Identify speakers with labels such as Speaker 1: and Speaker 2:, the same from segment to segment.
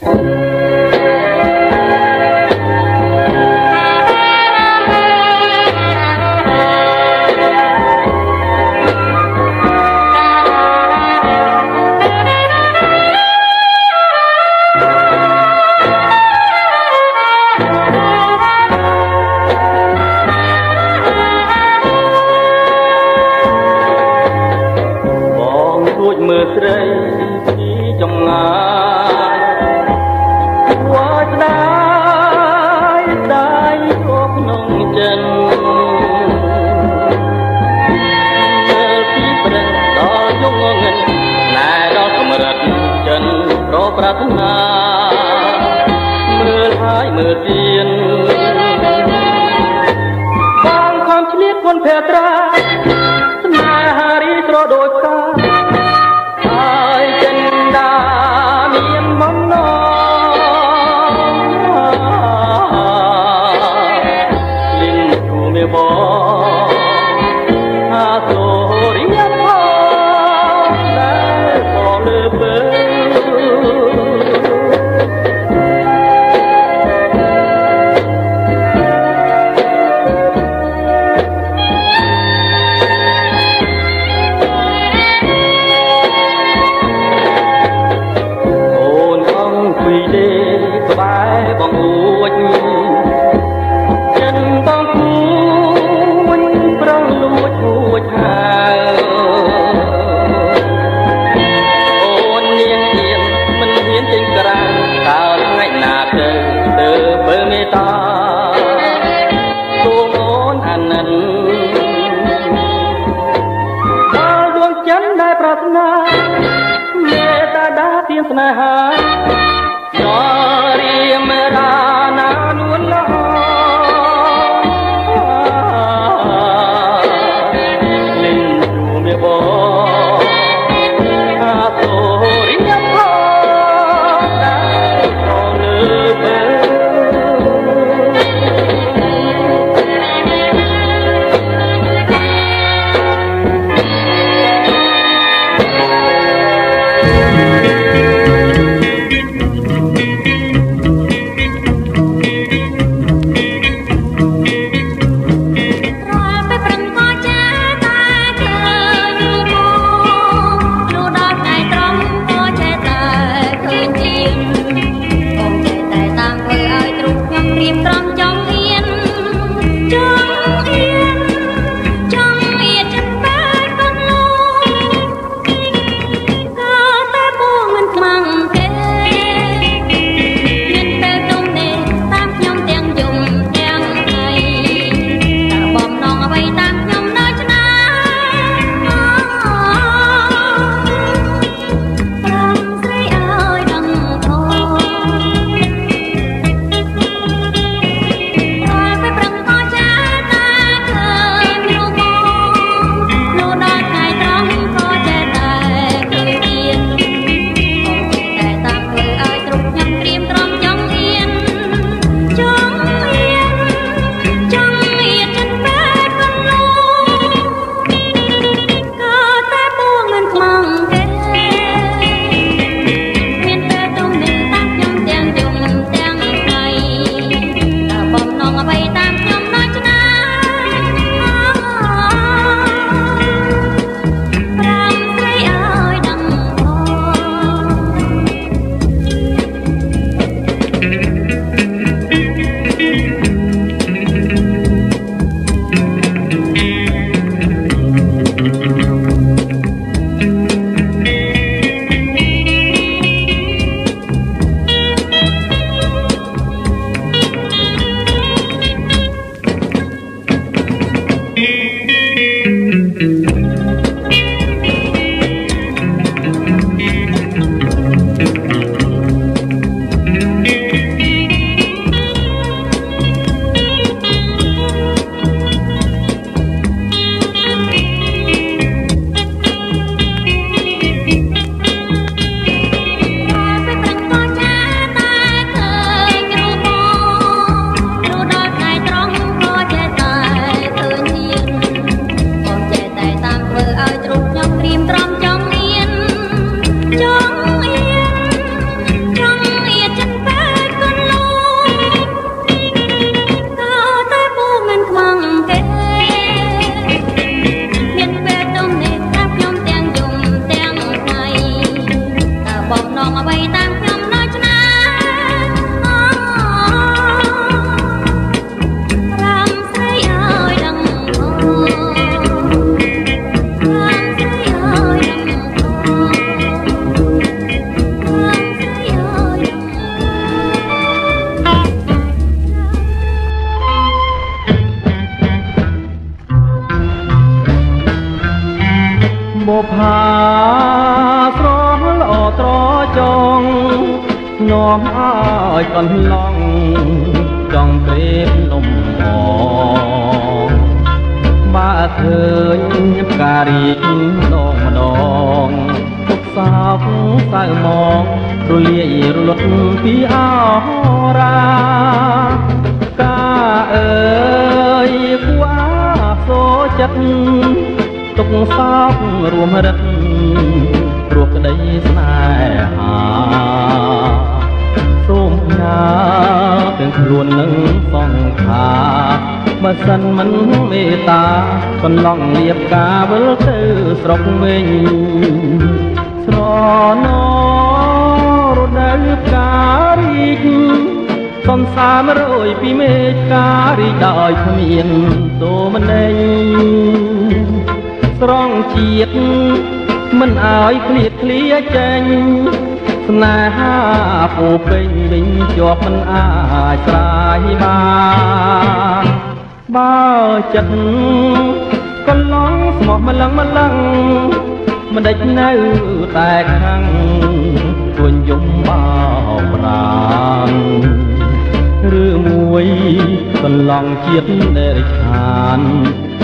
Speaker 1: ថ្ម
Speaker 2: វិញស្រ
Speaker 1: ណរដូវផ្ការីកសន្សាររយពីមេឃការីកដោយគ្មានទោមន័យស្រង់ជាតិមិនអើយឃ្លៀតឃ្លាចេញស្នេហាពោពេញវិញជាប់មិនអាចស្រាយបានបើចិត្តកន្លងស្មោះម្លឹងម្លឹងមិនដេចនៅតែខាងទួញយំបោកប្រាំឬមួយកន្លងជាតិដែលរិឆាន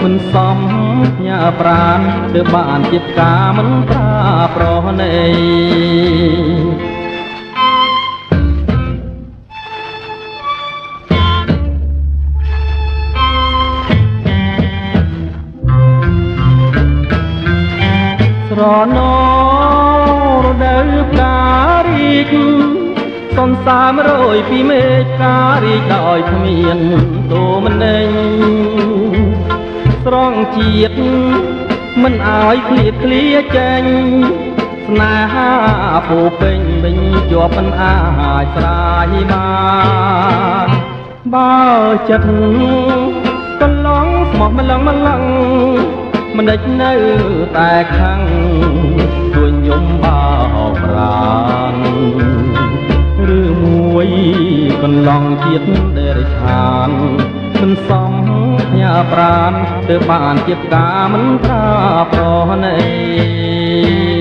Speaker 1: មិនសមញ៉ាប្រានទើបបានជាផ្កាមិនប្រាប្រណី រណរដូវផ្ការីកសន្សាររយពីមេឃការីកដោយគ្មានទោមន័យស្រង់ជាតិមិនអើយឃ្លៀតឃ្លាចេញស្នេហាពោពេញវិញជាប់មិនអាចស្រាយបានបើចិត្តកន្លងស្មោះម្លឹងម្លឹង មិនដេចនៅតែខាងទួញយំបោកប្រានឬមួយកន្លងជាតិដែលរិឆានមិនសមញ៉ាប្រានទើបបានជាផ្កាមិនប្រាប្រណី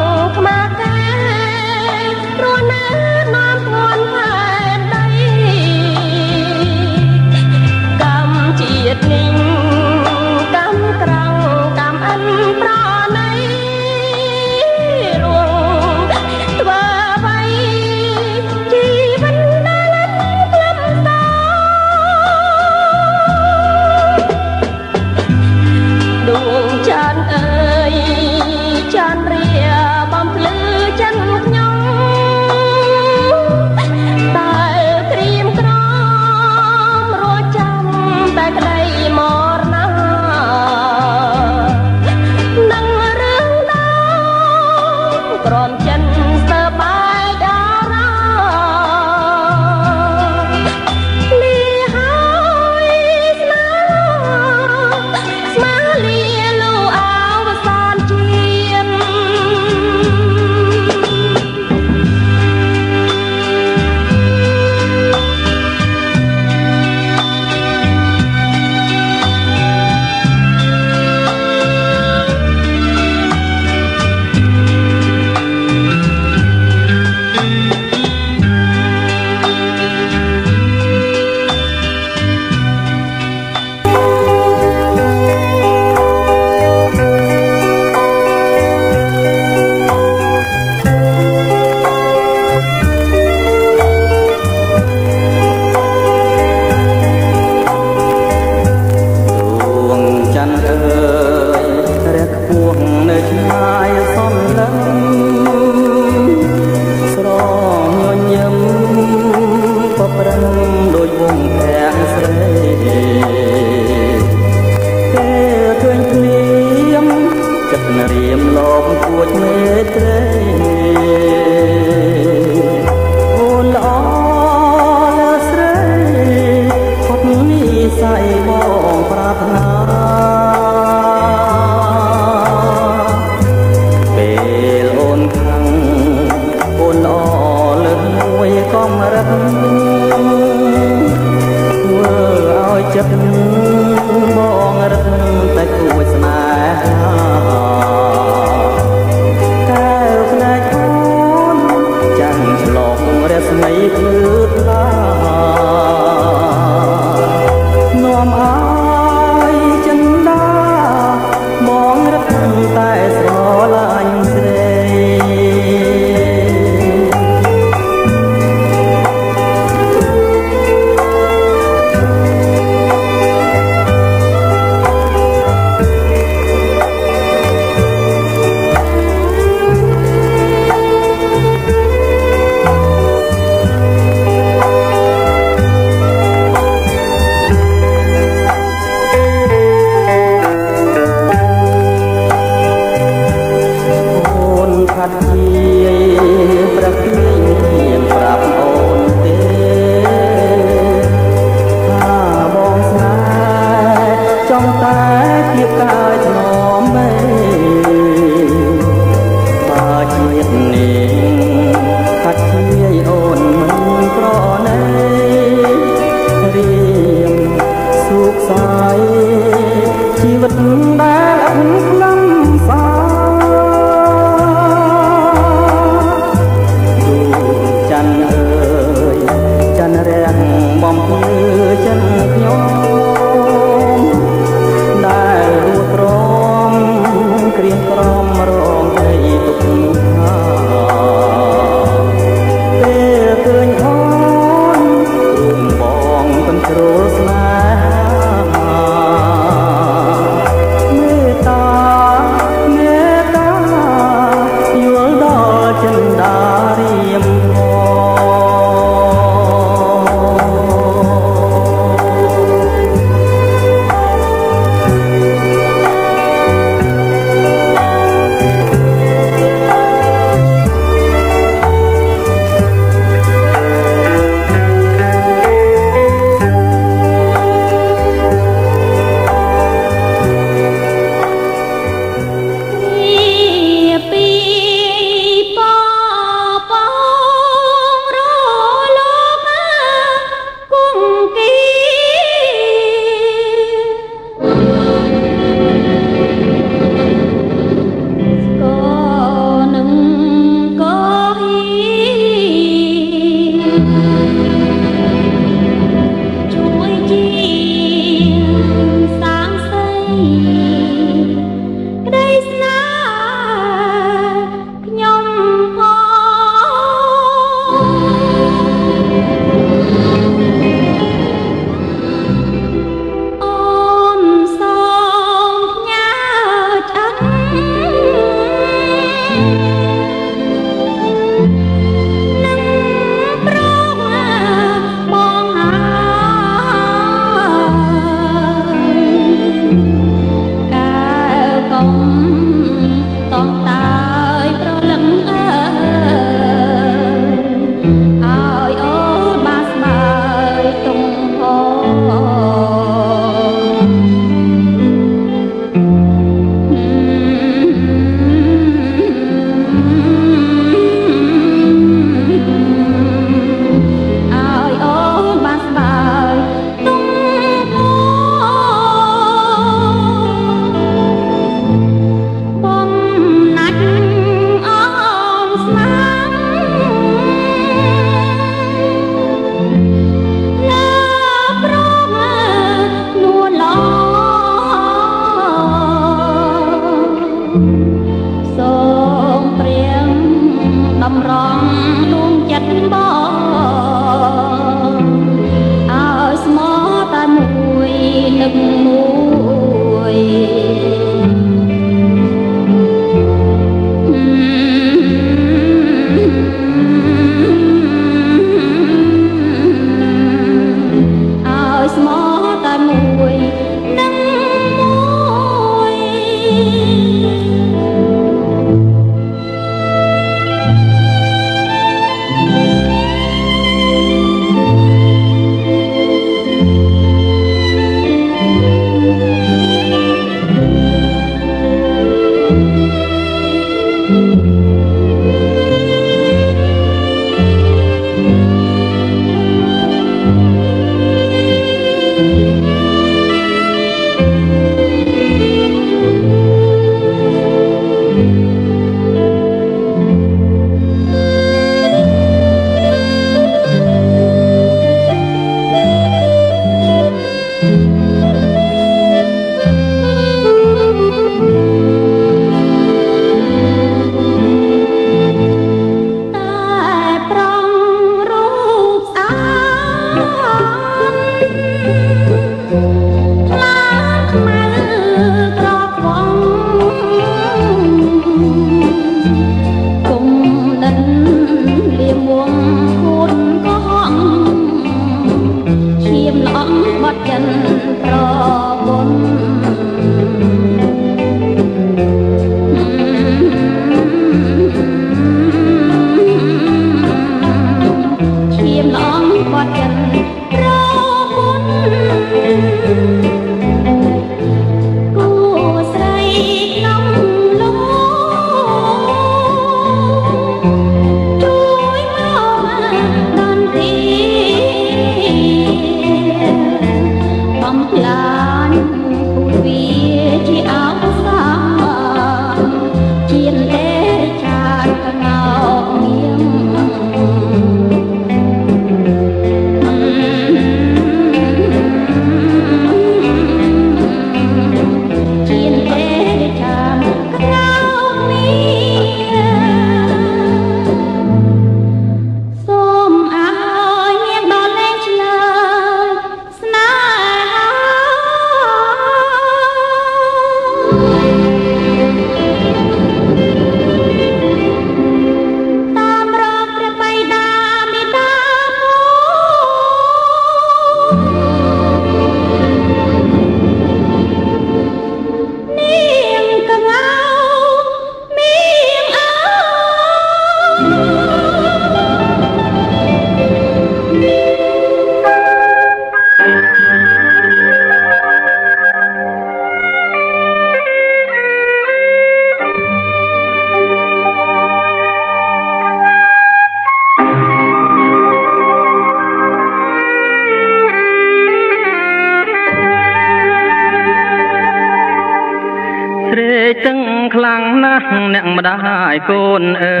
Speaker 2: កូនអើ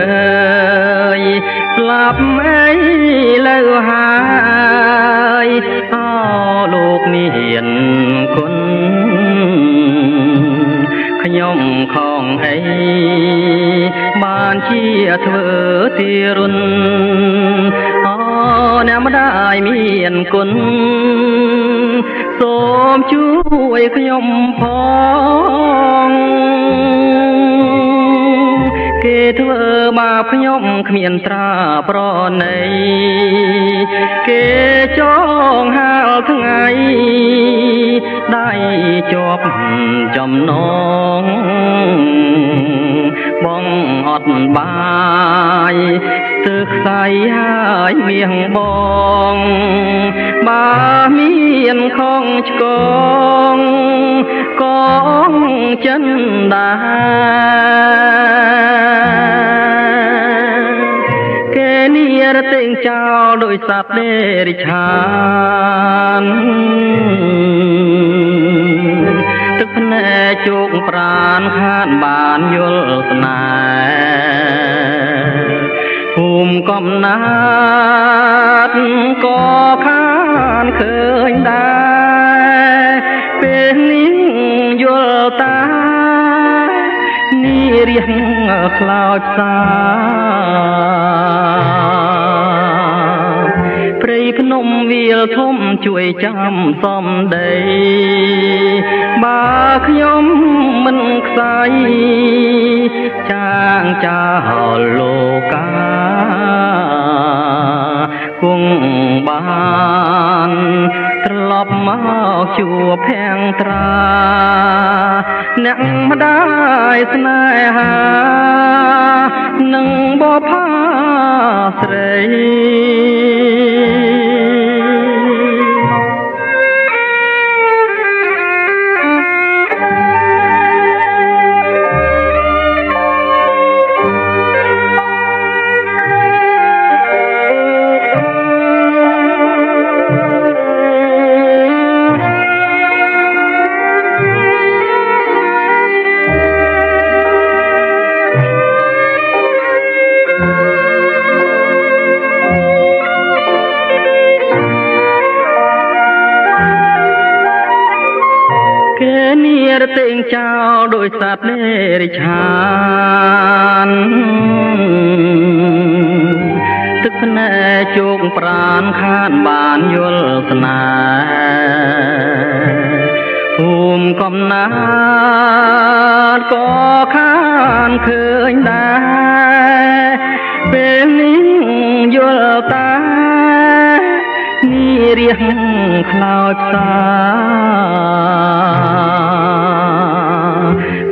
Speaker 2: យស្លាប់អី គ្មាន
Speaker 1: ត្រាប្រណីគេចងហាលថ្ងៃដៃជាប់ចំណងបងអត់បាយស្ទើខ្សៃហើយមៀងបងបើមានខងឆ្កងកងចិនដា ចោលដោយសត្វដេរិឆានទឹកភ្នែកជោគប្រានខានបានយល់ស្នេហ៍ភូមិកំណាត់ក៏ខានឃើញដែរពេលនេះយល់តានេះរៀងខ្លោចផ្សាព្រៃភ្នំវាលធំជួយចាំសំដីបើខ្ញុំមិនខ្សែចាងចោលលោកាគង់បានត្រឡប់មកជួបភាំងត្រាអ្នកម្ដាយស្នេហានឹងបផាស្រី ដោយសត្វនេរិឆានទឹកភ្នែកជោគប្រានខានបានយល់ស្នេហ៍ភូមិកំណាត់ក៏ខានឃើញដែរពេលនេះយល់តានេះរៀងខ្លោចផ្សា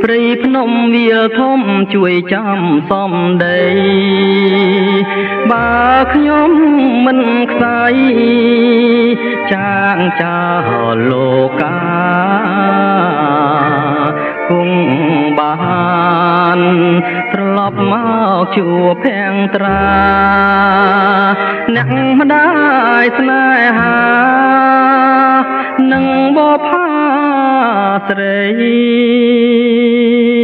Speaker 1: ព្រៃភ្នំវាលធំជួយចាំសំដីបើខ្ញុំមិនខ្សែចាងចោលលោកាគង់បានត្រឡប់មកជួបភាំងត្រាអ្នកម្ដាយស្នេហា នឹងបផាស្រីរា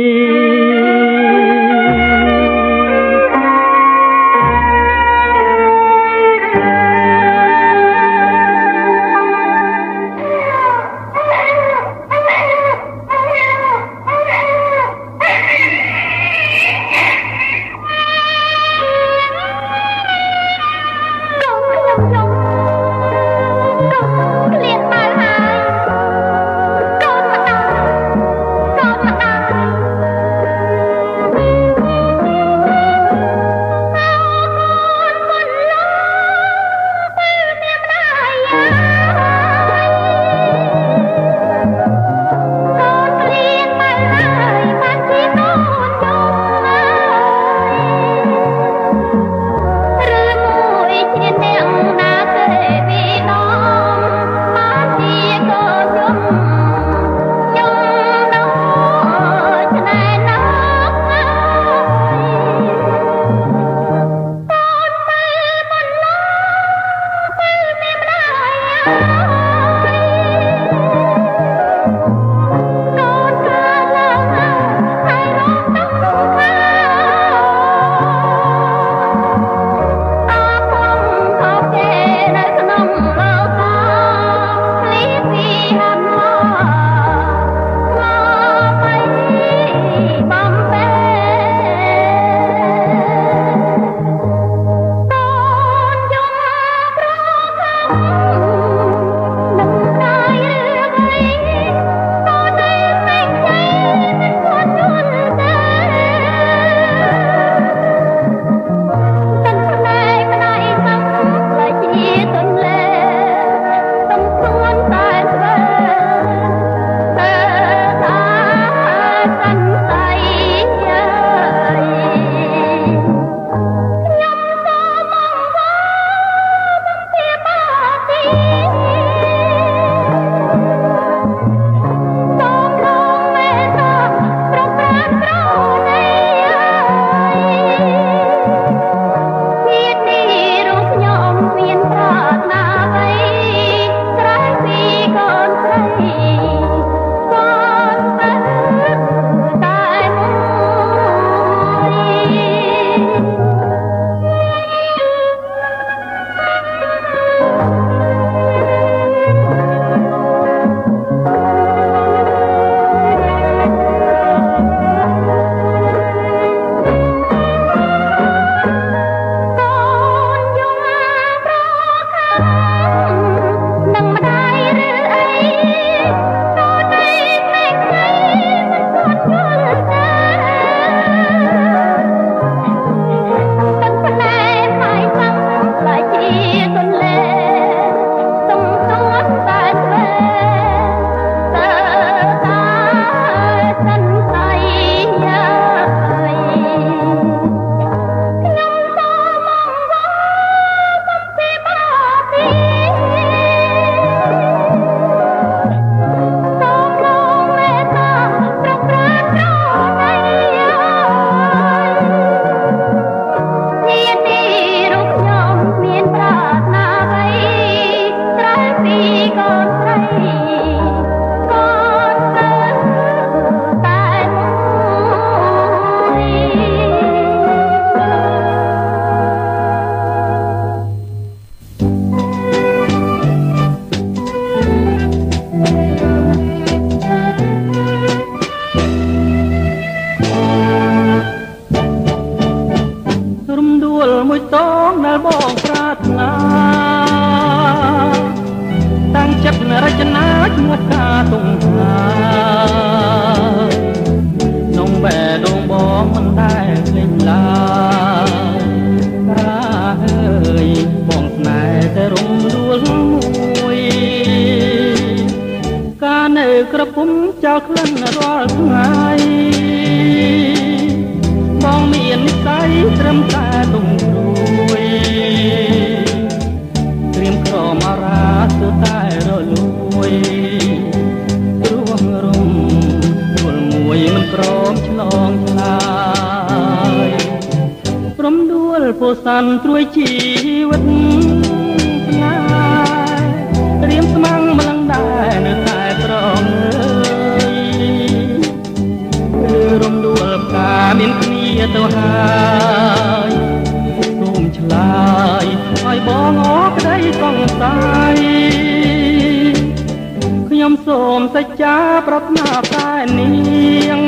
Speaker 1: ង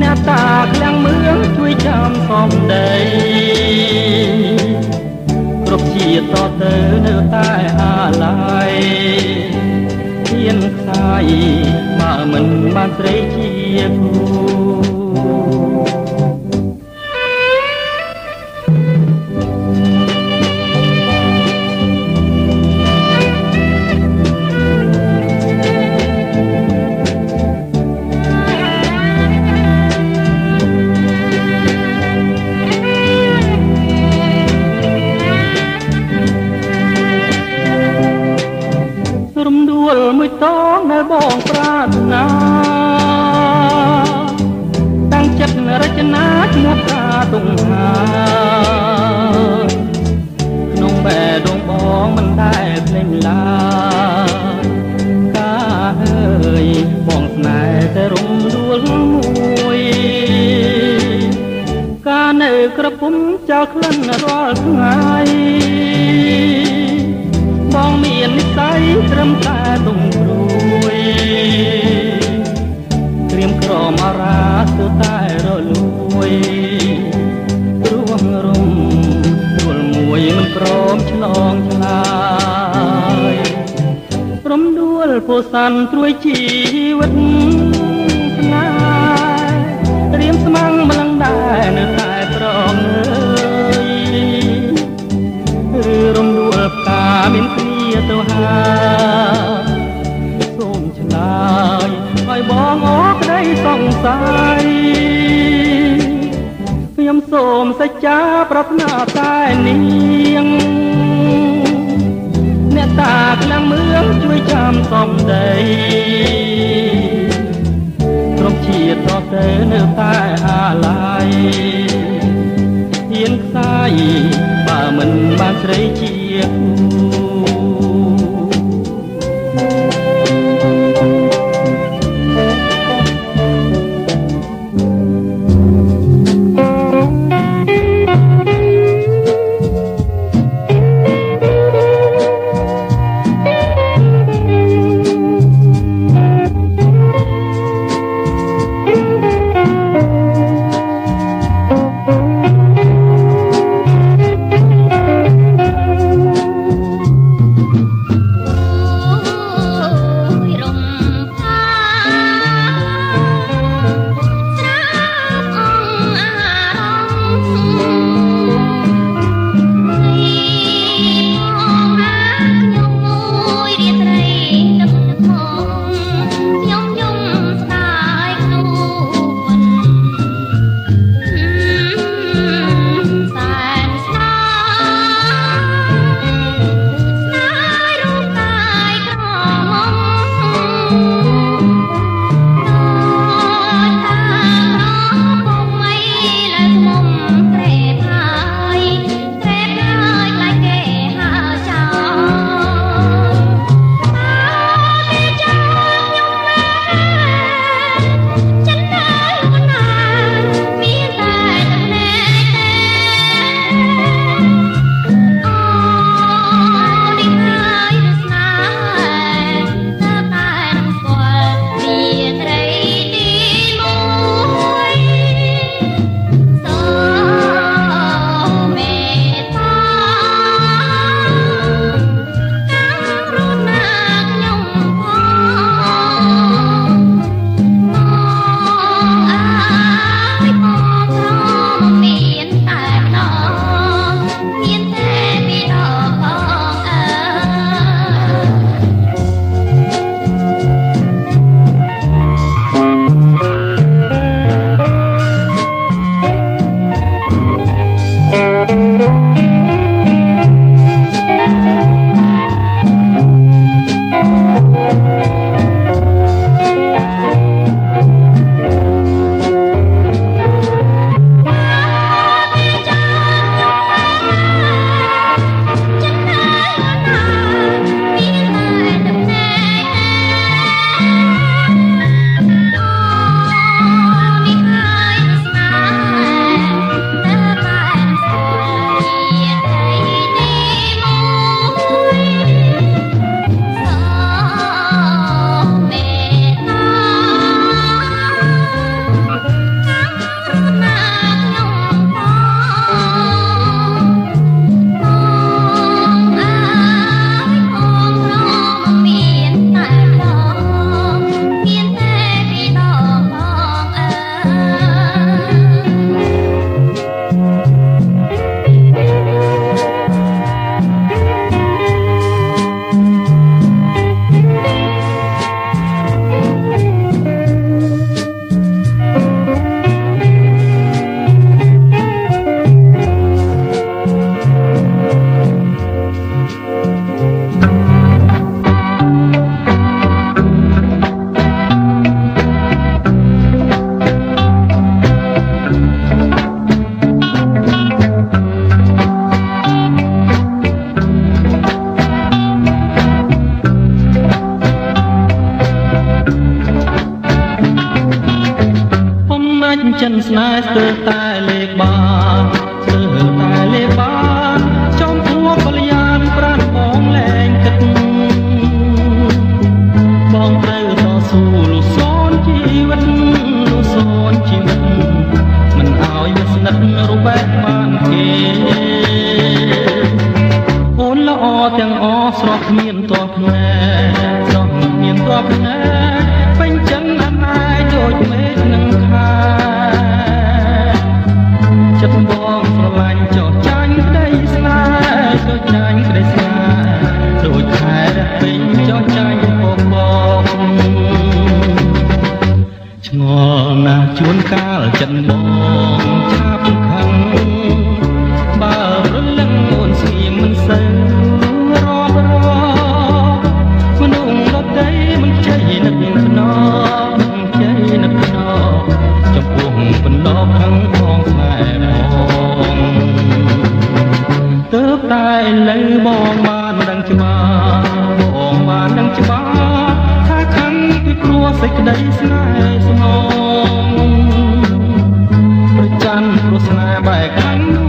Speaker 1: អ្នកតាឃ្លាំងមឿងជួយចាំសំដីគ្រប់ជាតិតទៅនៅតែអាឡ័យហ៊ានខ្សាយបើមិនបានស្រីជាគូ ក្រពុំចោលក្លិនរាល់ថ្ងៃបងមាននិស្ស័យត្រឹមតែទុំព្រួយត្រៀមក្រមអារាទើតែរលួយរួងរំរួលមួយមិនព្រមឆ្លងឆ្លាយព្រមដួលពោសាន់ត្រួយជីវិតស្នេហ៍ត្រៀមស្មាំងម្លឹងដែរនៅ មានគ្នាទៅហើយសូមឆ្លើយឲ្យបងអរក្តីសង្ស័យខ្ញុំសូមសច្ចាប្រាថ្នាតែនាងអ្នកតាខ្លាំងមឿងជួយចាំសំដីគ្រប់ជាតិតទៅនៅតែអាឡ័យហ៊ានខ្សាយបើមិនបានស្រីជា គូ ន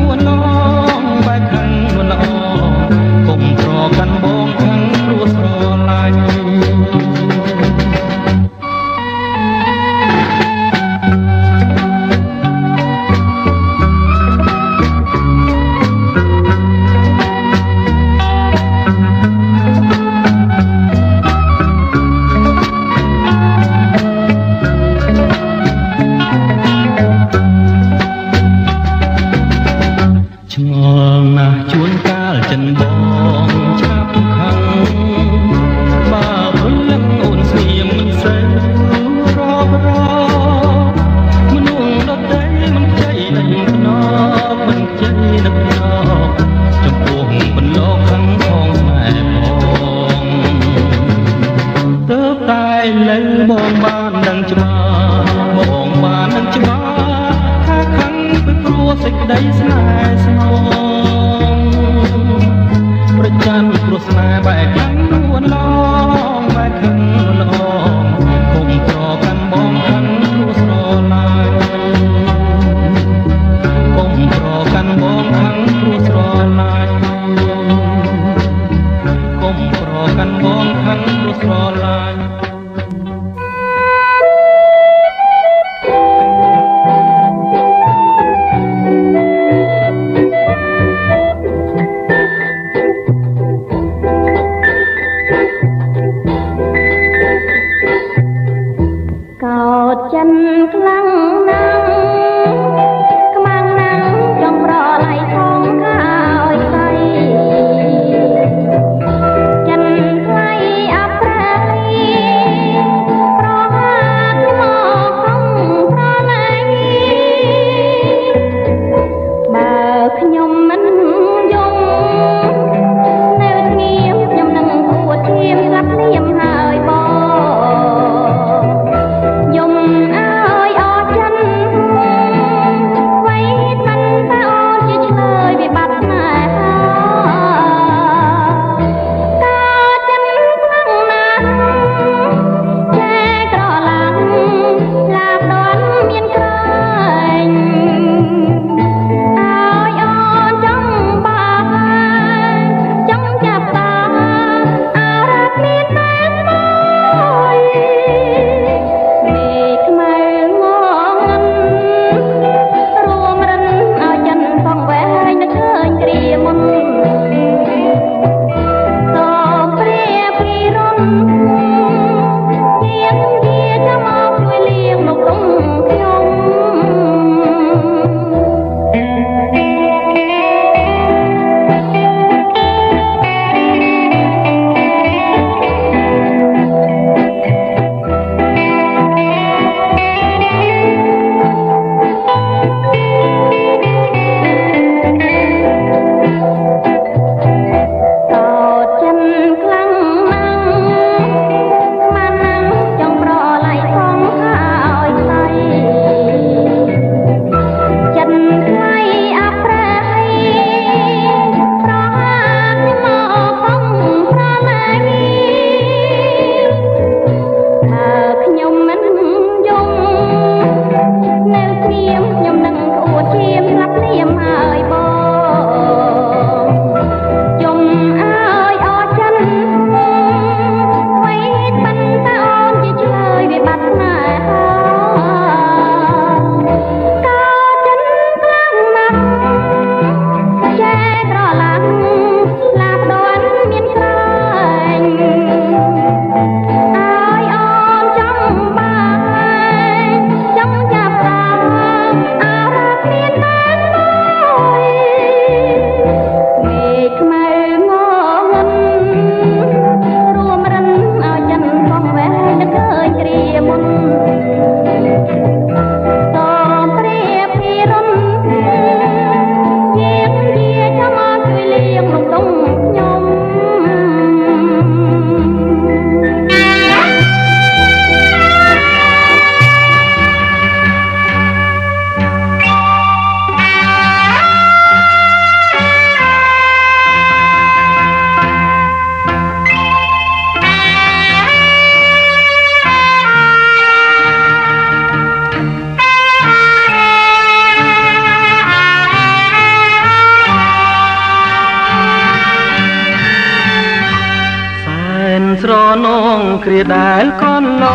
Speaker 1: គ្រាដែលកនឡ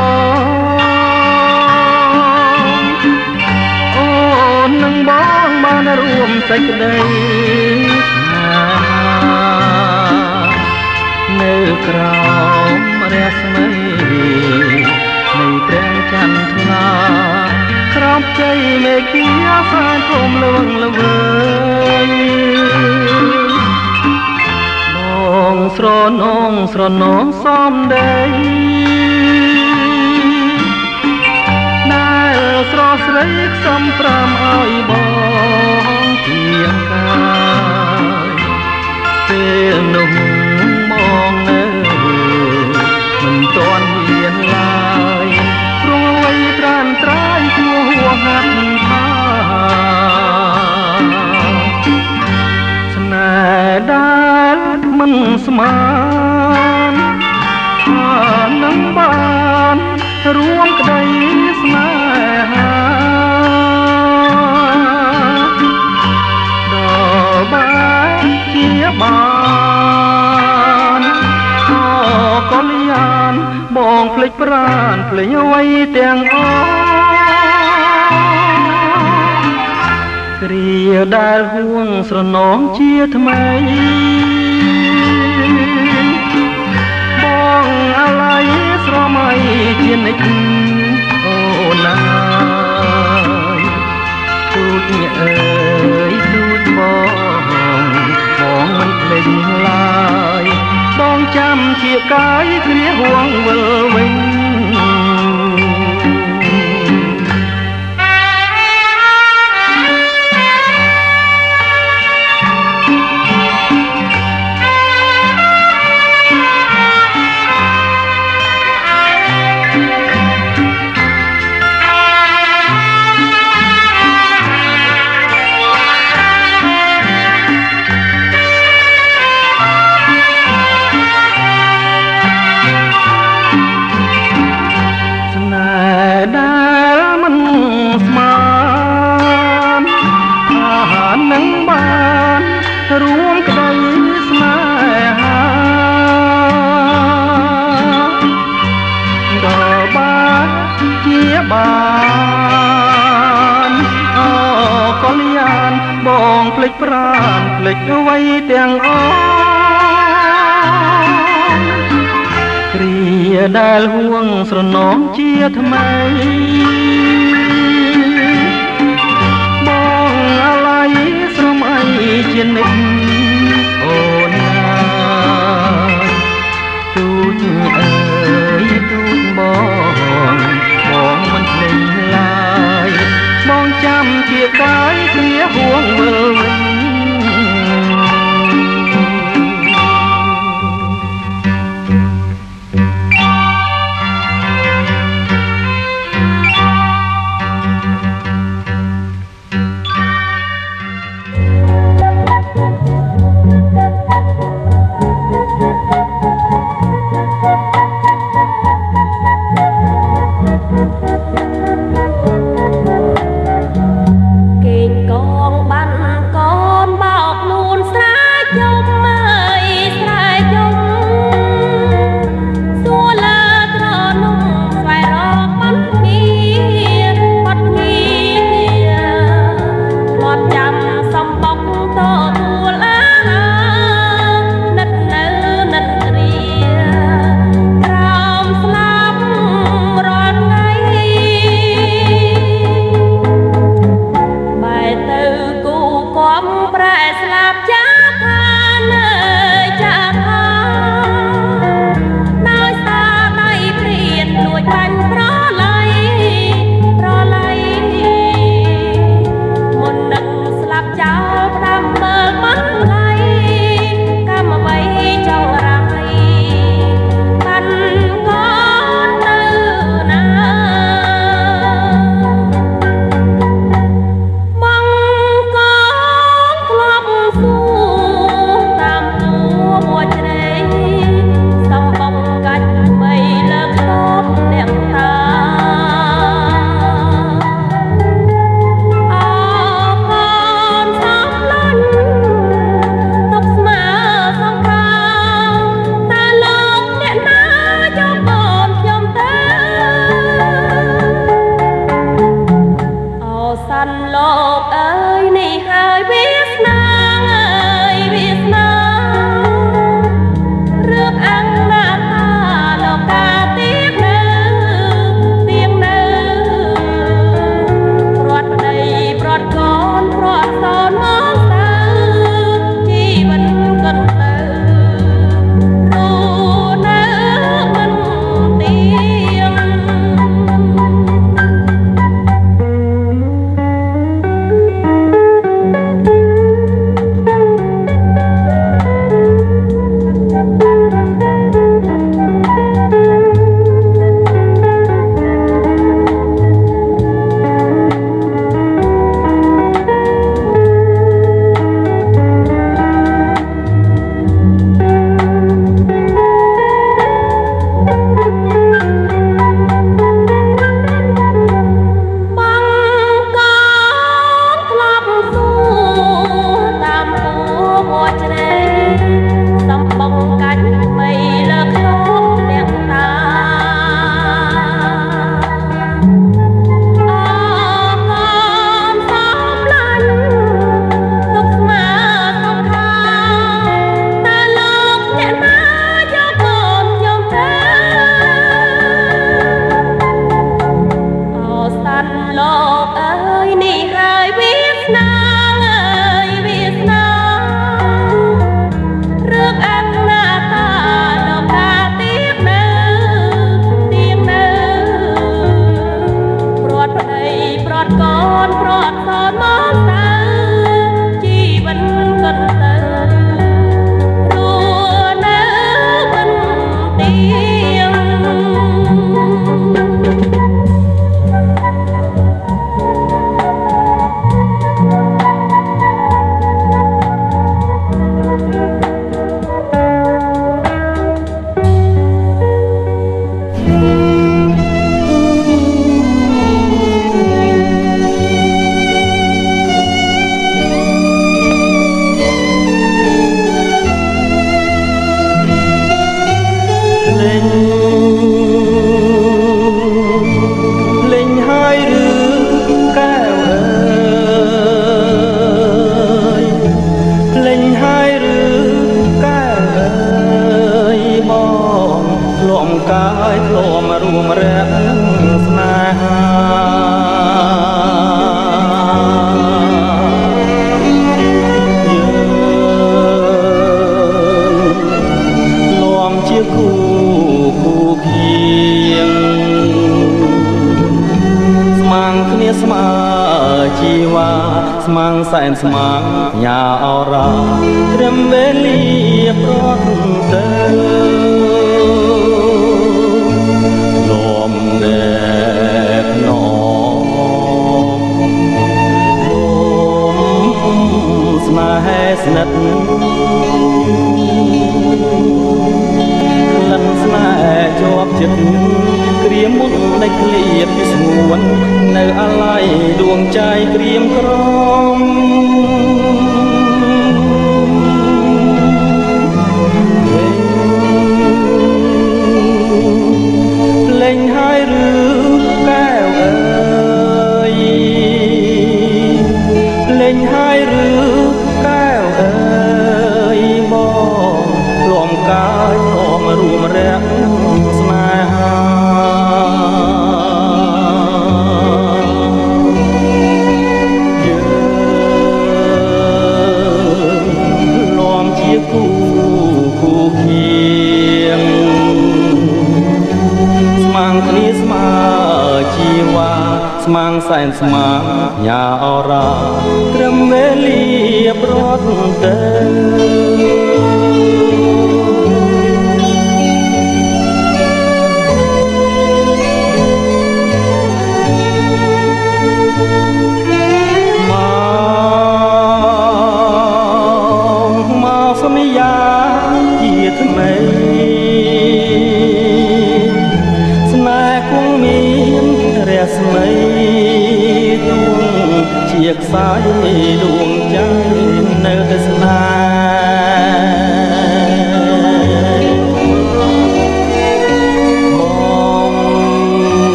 Speaker 1: ងអូននឹងបងបានរួមសេចក្តីនៅក្រោ
Speaker 2: មរស្មីនៃព្រះ
Speaker 1: ចន្ទថ្លាក្រោមជ័យមេឃាសានធំលវងល្វើយបងស្រនងស្រនងសំដី ស្រស់ស្រីខ្សំប្រាំឲ្យបងជាកាយពេលនោះមកនៅមិនទាន់ហ៊ានឡើយព្រោះអ្វីត្រានត្រាយគួរហួហាត់ថាស្នេហ៍ដែលមិនស្មានថានឹងបានរួម ភ្លេចប្រានភ្លេចអ្វីទាំងអស់គ្រាដែលហួងស្រនងជាថ្មីបងអាឡ័យស្រមៃជានិច្ចអូនណាយទូចអើយទូចបងបងមិនភ្លេចឡើយ បងចាំជាកាយគ្រាហួងវិលវិញ ដែលហួងស្រនំជាថ្មី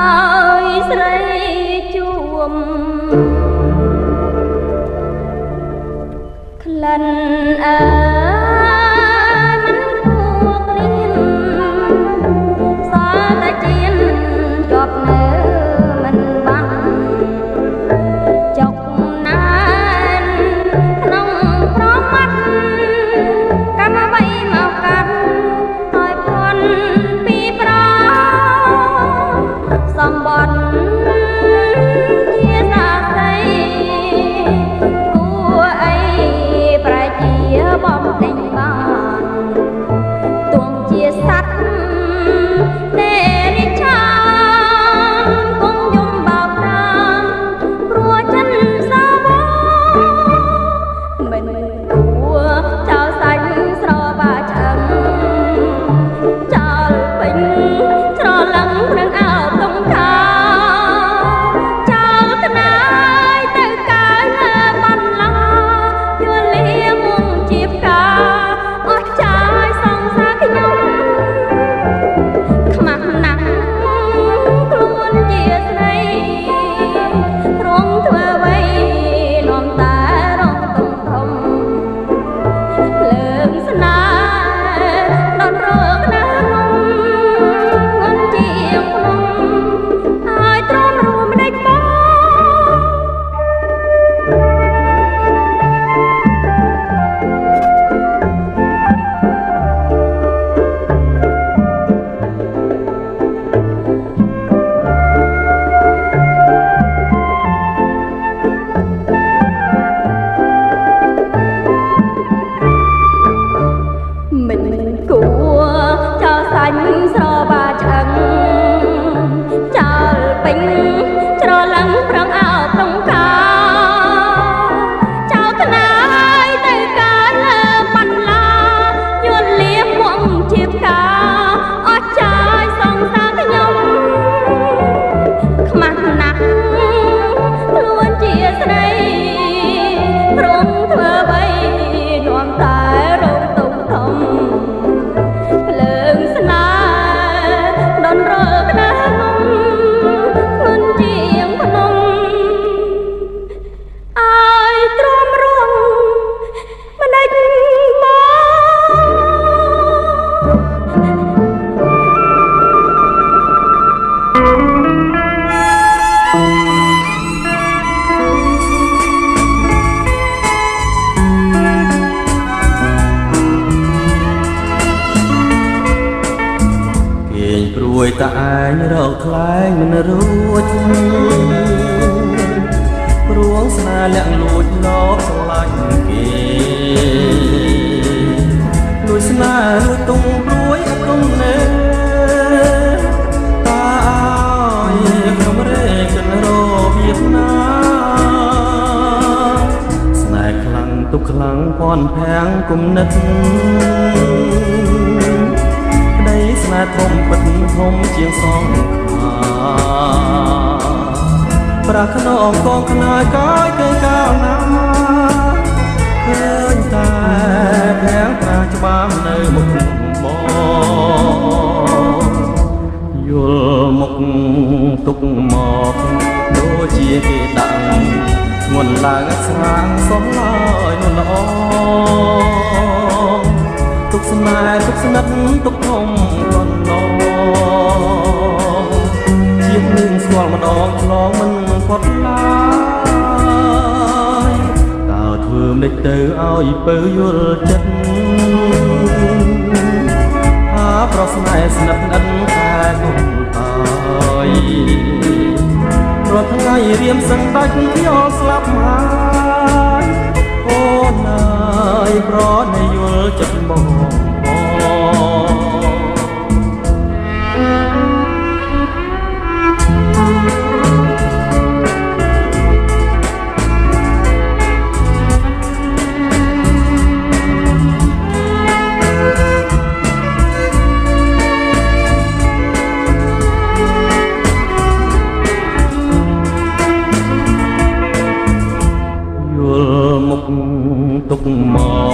Speaker 1: ហើ
Speaker 2: យស្រីជួម
Speaker 1: ក្លិនអើ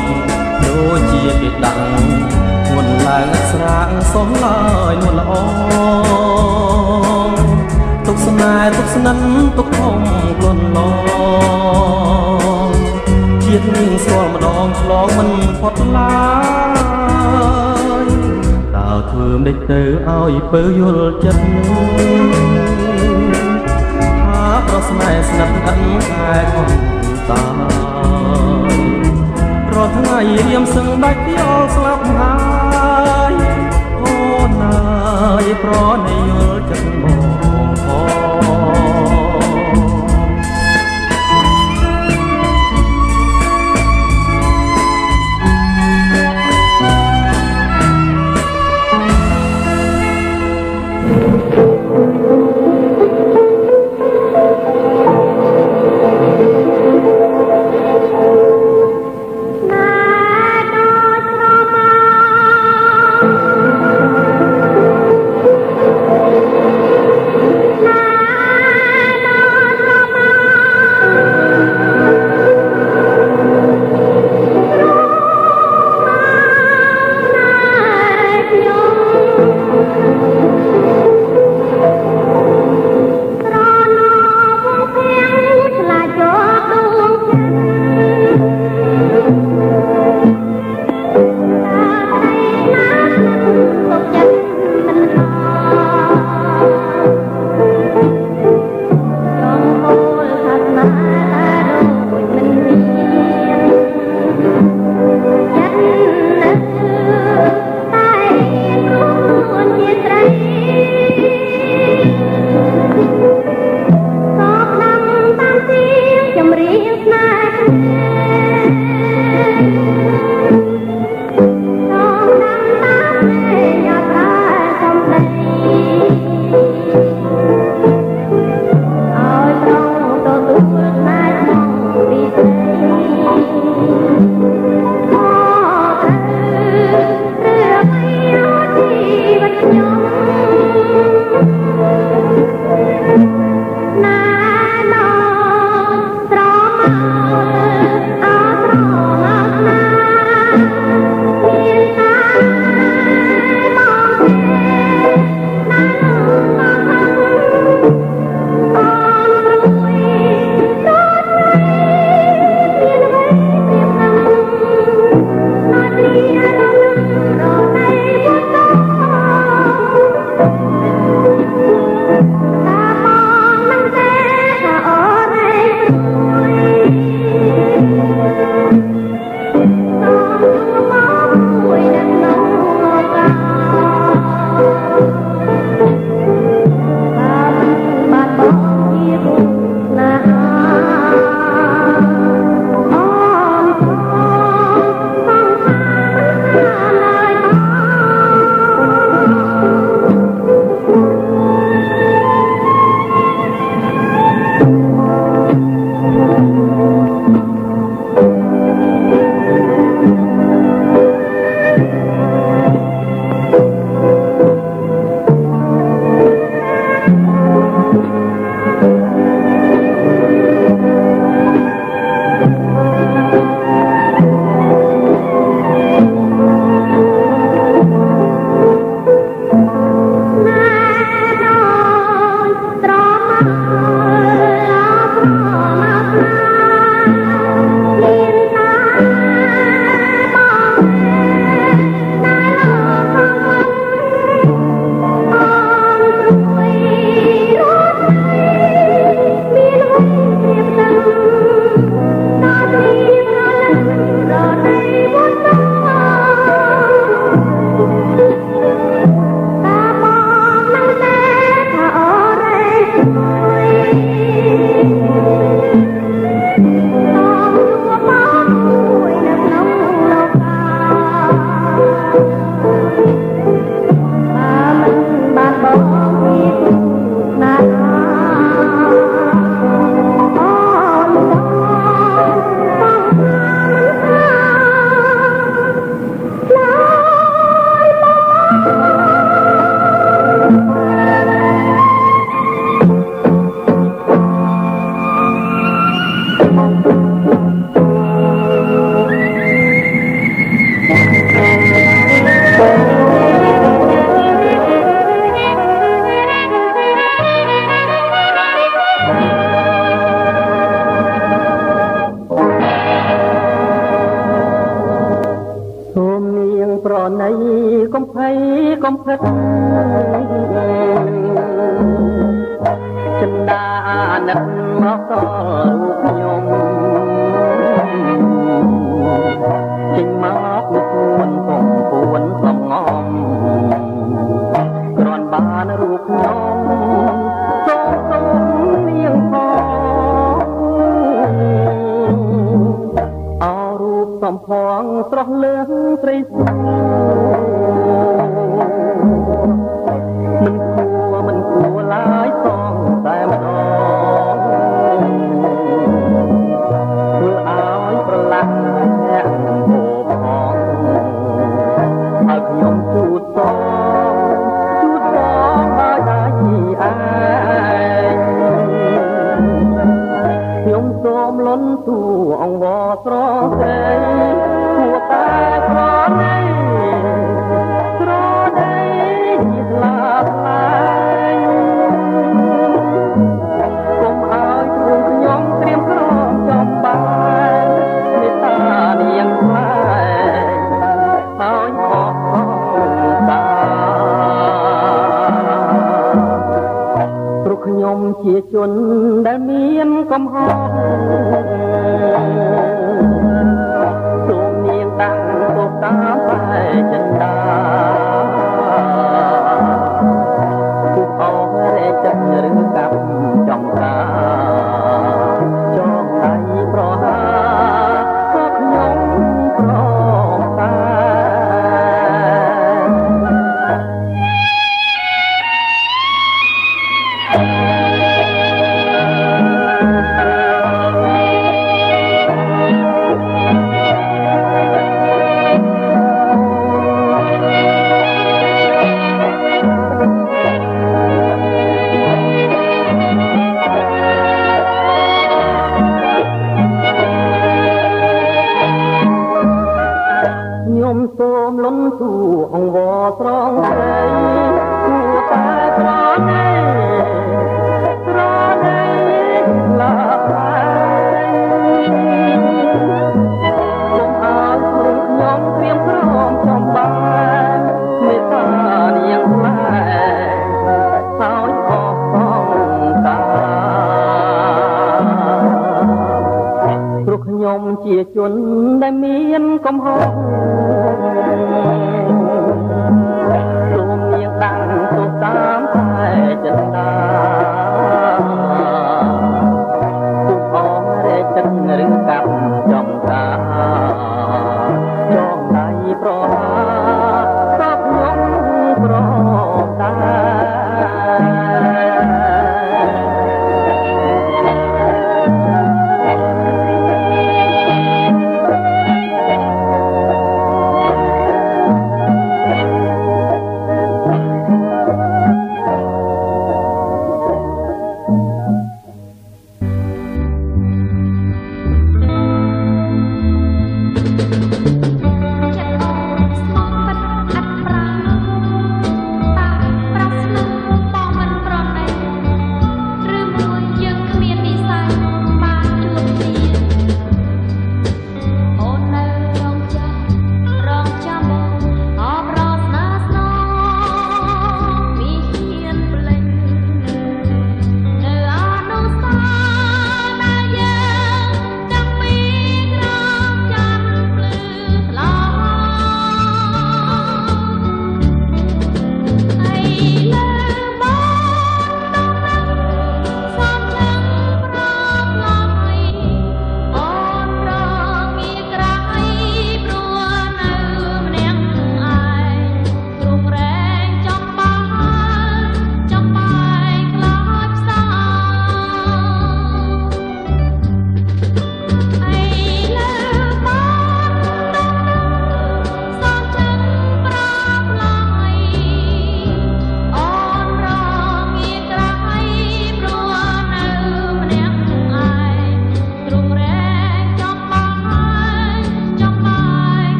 Speaker 1: មដូចជាគេដាំងមុនឡើងស្រា
Speaker 2: ងសុំឡើយមុនល្អទុកស្នេហ៍ទុក
Speaker 1: ស្និនទុកខំខ្លួនឡងជាតិនាងស្គាល់ម្ដងឆ្លងមិនផុតឡើយតើធ្វើមិនដេចទៅឲ្យពើយល់ចិត្តហាប្រស្នេហ៍ស្និទ្ធអិនខែខំតា រាល់ថ្ងៃរៀមសឹងដាច់ទីអល់ស្លាប់ហើយអូនណាយប្រណីយល់